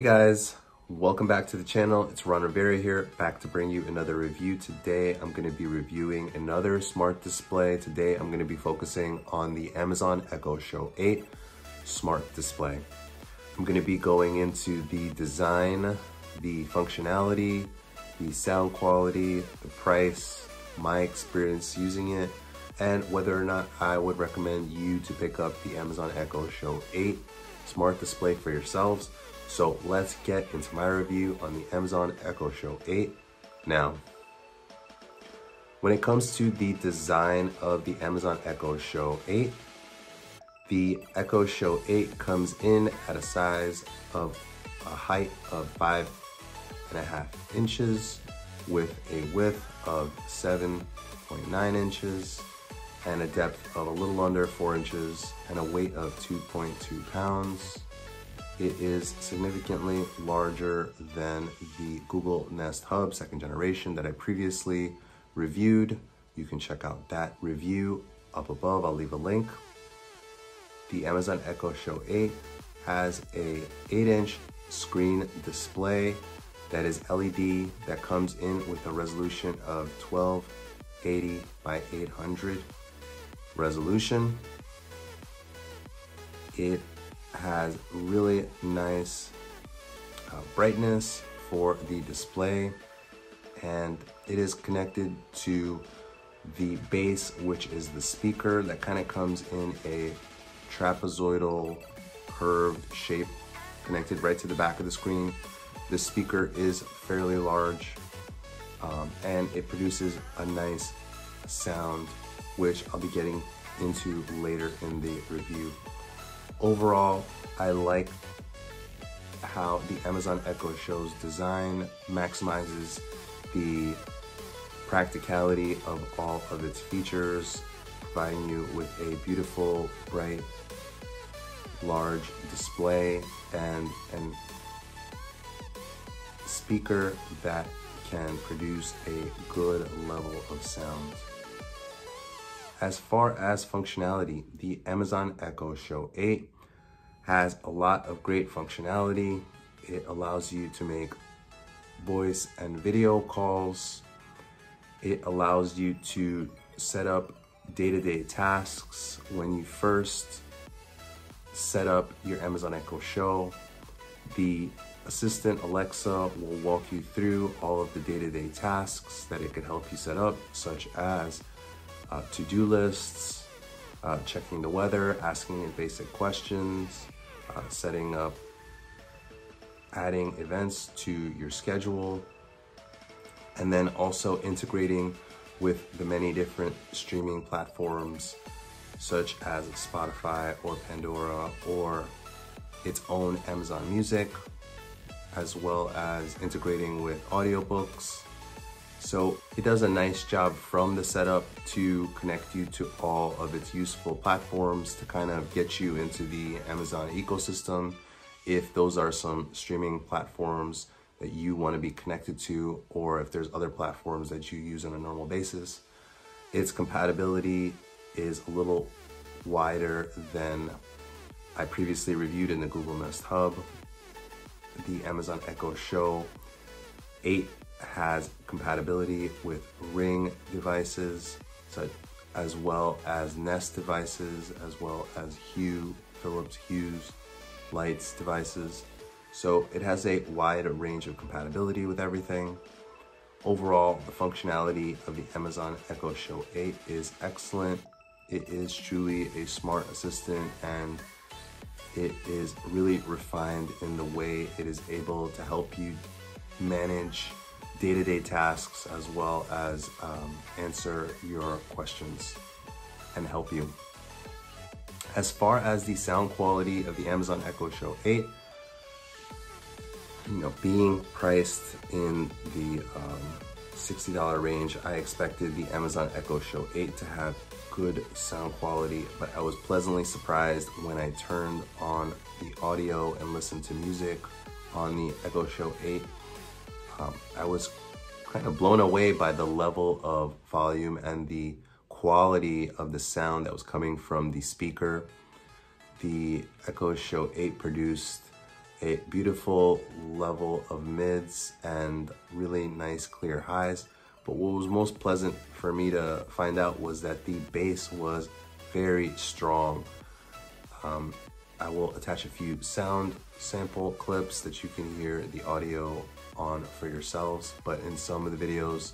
Hey guys, welcome back to the channel. It's Ron Rivera here, back to bring you another review. Today, I'm gonna be reviewing another smart display. Today, I'm gonna be focusing on the Amazon Echo Show 8 smart display. I'm gonna be going into the design, the functionality, the sound quality, the price, my experience using it, and whether or not I would recommend you to pick up the Amazon Echo Show 8 smart display for yourselves. So let's get into my review on the Amazon Echo Show 8. Now, when it comes to the design of the Amazon Echo Show 8, the Echo Show 8 comes in at a size of a height of five and a half inches with a width of 7.9 inches and a depth of a little under four inches and a weight of 2.2 pounds. It is significantly larger than the Google Nest Hub second generation that I previously reviewed. You can check out that review up above. I'll leave a link. The Amazon Echo Show 8 has a 8-inch screen display that is LED that comes in with a resolution of 1280 by 800 resolution. It has really nice uh, brightness for the display and it is connected to the base which is the speaker that kind of comes in a trapezoidal curved shape connected right to the back of the screen. The speaker is fairly large um, and it produces a nice sound which I'll be getting into later in the review overall, I like how the Amazon Echo Show's design maximizes the practicality of all of its features, providing you with a beautiful, bright, large display and an speaker that can produce a good level of sound. As far as functionality, the Amazon Echo Show 8 has a lot of great functionality. It allows you to make voice and video calls. It allows you to set up day-to-day -day tasks when you first set up your Amazon Echo Show. The assistant Alexa will walk you through all of the day-to-day -day tasks that it could help you set up, such as uh, to-do lists, uh, checking the weather, asking basic questions, uh, setting up, adding events to your schedule, and then also integrating with the many different streaming platforms such as Spotify or Pandora or its own Amazon Music, as well as integrating with audiobooks, so it does a nice job from the setup to connect you to all of its useful platforms to kind of get you into the Amazon ecosystem. If those are some streaming platforms that you want to be connected to, or if there's other platforms that you use on a normal basis, its compatibility is a little wider than I previously reviewed in the Google Nest Hub. The Amazon Echo Show 8 has compatibility with Ring devices, such as well as Nest devices, as well as Hue, Philips Hue's lights devices. So it has a wide range of compatibility with everything. Overall, the functionality of the Amazon Echo Show 8 is excellent. It is truly a smart assistant and it is really refined in the way it is able to help you manage day-to-day -day tasks as well as um, answer your questions and help you. As far as the sound quality of the Amazon Echo Show 8, you know, being priced in the um, $60 range, I expected the Amazon Echo Show 8 to have good sound quality, but I was pleasantly surprised when I turned on the audio and listened to music on the Echo Show 8 um, I was kind of blown away by the level of volume and the quality of the sound that was coming from the speaker. The Echo Show 8 produced a beautiful level of mids and really nice clear highs. But what was most pleasant for me to find out was that the bass was very strong. Um, I will attach a few sound sample clips that you can hear the audio on for yourselves. But in some of the videos,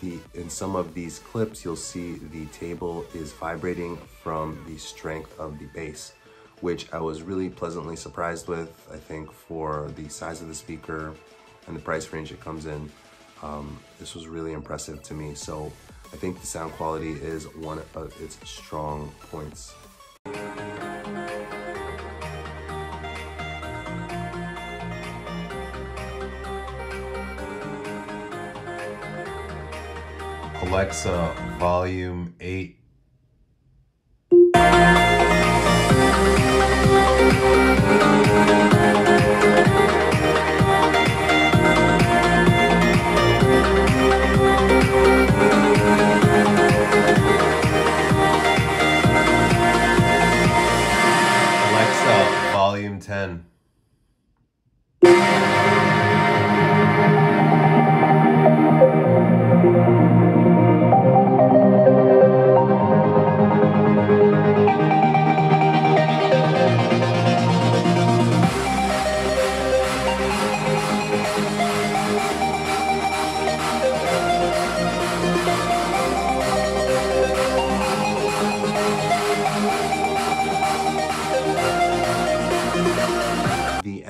the, in some of these clips, you'll see the table is vibrating from the strength of the bass, which I was really pleasantly surprised with. I think for the size of the speaker and the price range it comes in, um, this was really impressive to me. So I think the sound quality is one of its strong points. Alexa, volume 8.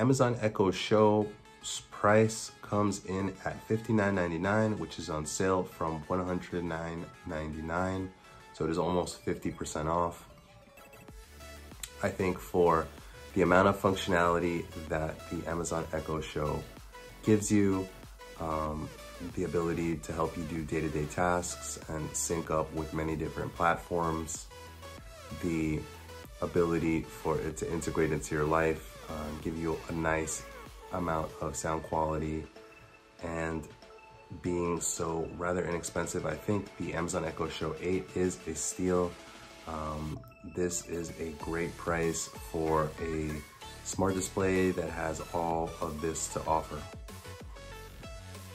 Amazon Echo Show price comes in at $59.99, which is on sale from $109.99. So it is almost 50% off. I think for the amount of functionality that the Amazon Echo Show gives you, um, the ability to help you do day-to-day -day tasks and sync up with many different platforms, the ability for it to integrate into your life, uh, give you a nice amount of sound quality and being so rather inexpensive, I think the Amazon Echo Show 8 is a steal. Um, this is a great price for a smart display that has all of this to offer.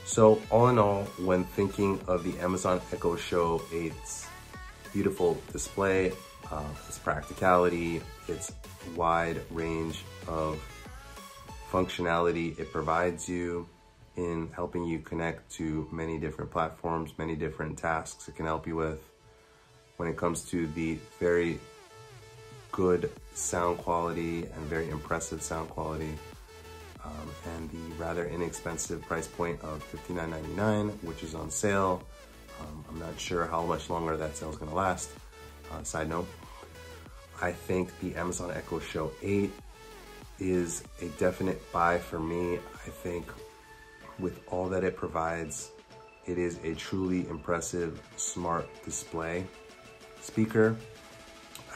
So all in all, when thinking of the Amazon Echo Show 8's beautiful display, uh, its practicality, its wide range of functionality it provides you in helping you connect to many different platforms, many different tasks it can help you with. When it comes to the very good sound quality and very impressive sound quality, um, and the rather inexpensive price point of $59.99, which is on sale. Um, I'm not sure how much longer that sale is going to last. Uh, side note, I think the Amazon Echo Show 8 is a definite buy for me. I think with all that it provides, it is a truly impressive smart display speaker.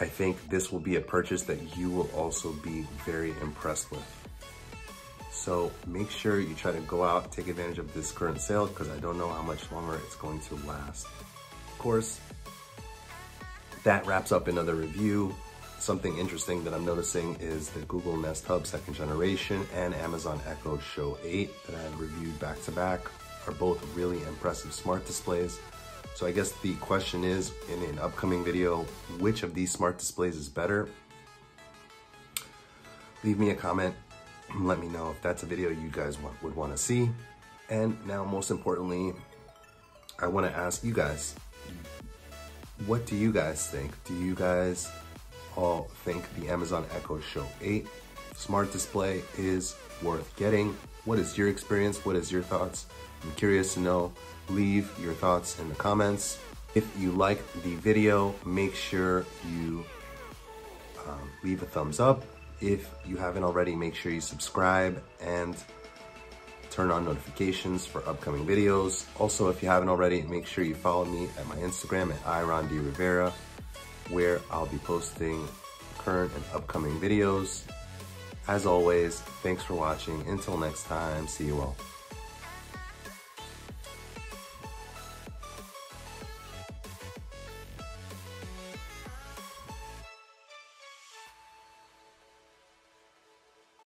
I think this will be a purchase that you will also be very impressed with. So make sure you try to go out, take advantage of this current sale because I don't know how much longer it's going to last. Of course, that wraps up another review. Something interesting that I'm noticing is the Google Nest Hub second generation and Amazon Echo Show 8 that I reviewed back to back are both really impressive smart displays. So I guess the question is, in an upcoming video, which of these smart displays is better? Leave me a comment. And let me know if that's a video you guys would want to see. And now, most importantly, I want to ask you guys, what do you guys think? Do you guys all think the Amazon Echo Show 8 smart display is worth getting. What is your experience? What is your thoughts? I'm curious to know. Leave your thoughts in the comments. If you liked the video, make sure you um, leave a thumbs up. If you haven't already, make sure you subscribe and turn on notifications for upcoming videos. Also, if you haven't already, make sure you follow me at my Instagram at Iron D. Rivera where I'll be posting current and upcoming videos. As always, thanks for watching. Until next time, see you all.